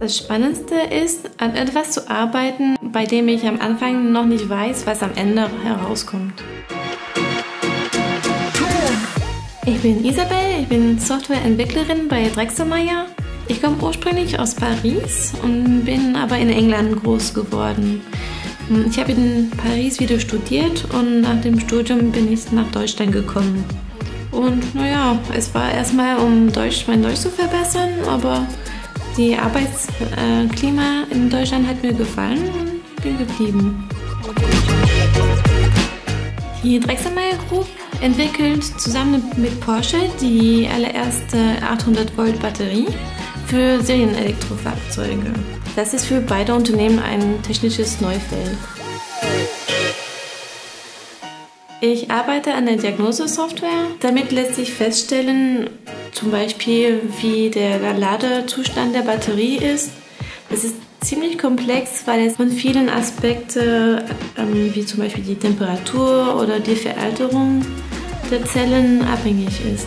Das Spannendste ist, an etwas zu arbeiten, bei dem ich am Anfang noch nicht weiß, was am Ende herauskommt. Ich bin Isabel, ich bin Softwareentwicklerin bei Drexelmeier. Ich komme ursprünglich aus Paris und bin aber in England groß geworden. Ich habe in Paris wieder studiert und nach dem Studium bin ich nach Deutschland gekommen. Und naja, es war erstmal, um Deutsch, mein Deutsch zu verbessern, aber die Arbeitsklima in Deutschland hat mir gefallen und bin geblieben. Die Drechselmeier Group entwickelt zusammen mit Porsche die allererste 800 Volt Batterie für Serienelektrofahrzeuge. Das ist für beide Unternehmen ein technisches Neufeld. Ich arbeite an der Diagnosesoftware. Damit lässt sich feststellen, zum Beispiel wie der Ladezustand der Batterie ist. Es ist ziemlich komplex, weil es von vielen Aspekten, ähm, wie zum Beispiel die Temperatur oder die Veralterung der Zellen, abhängig ist.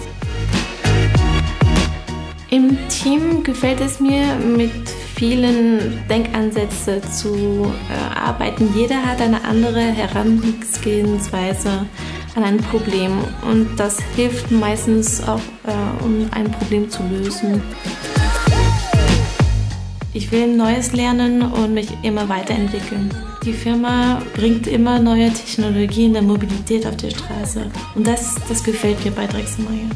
Im Team gefällt es mir, mit vielen Denkansätzen zu äh, arbeiten. Jeder hat eine andere Herangehensweise an ein Problem und das hilft meistens auch, äh, um ein Problem zu lösen. Ich will Neues lernen und mich immer weiterentwickeln. Die Firma bringt immer neue Technologien der Mobilität auf die Straße und das, das gefällt mir bei Drexelmeier.